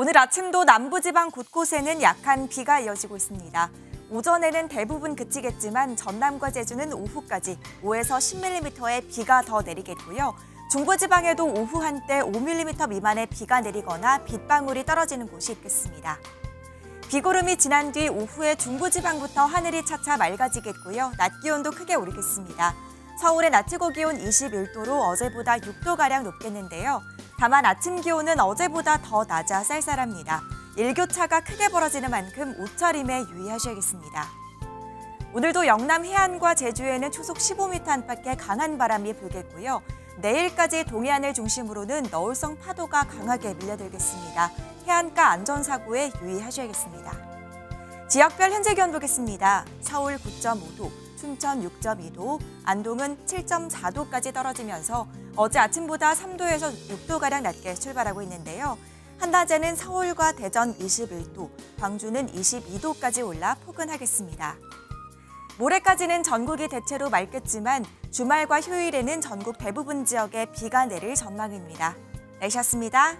오늘 아침도 남부지방 곳곳에는 약한 비가 이어지고 있습니다. 오전에는 대부분 그치겠지만 전남과 제주는 오후까지 5에서 10mm의 비가 더 내리겠고요. 중부지방에도 오후 한때 5mm 미만의 비가 내리거나 빗방울이 떨어지는 곳이 있겠습니다. 비구름이 지난 뒤 오후에 중부지방부터 하늘이 차차 맑아지겠고요. 낮 기온도 크게 오르겠습니다. 서울의 낮 최고 기온 21도로 어제보다 6도가량 높겠는데요. 다만 아침 기온은 어제보다 더 낮아 쌀쌀합니다. 일교차가 크게 벌어지는 만큼 옷차림에 유의하셔야겠습니다. 오늘도 영남 해안과 제주에는 초속 15m 안팎의 강한 바람이 불겠고요. 내일까지 동해안을 중심으로는 너울성 파도가 강하게 밀려들겠습니다. 해안가 안전사고에 유의하셔야겠습니다. 지역별 현재 기온 보겠습니다. 서울 9.5도, 춘천 6.2도, 안동은 7.4도까지 떨어지면서 어제 아침보다 3도에서 6도가량 낮게 출발하고 있는데요. 한낮에는 서울과 대전 21도, 광주는 22도까지 올라 포근하겠습니다. 모레까지는 전국이 대체로 맑겠지만 주말과 휴일에는 전국 대부분 지역에 비가 내릴 전망입니다. 내셨습니다.